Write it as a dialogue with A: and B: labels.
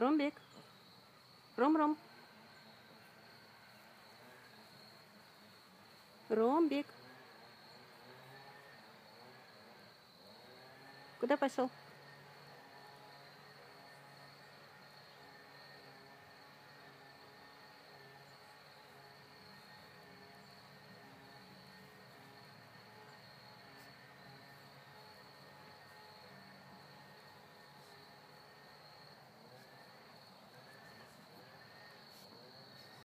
A: Ромбик. Ром-ром. Ромбик. Куда пошел?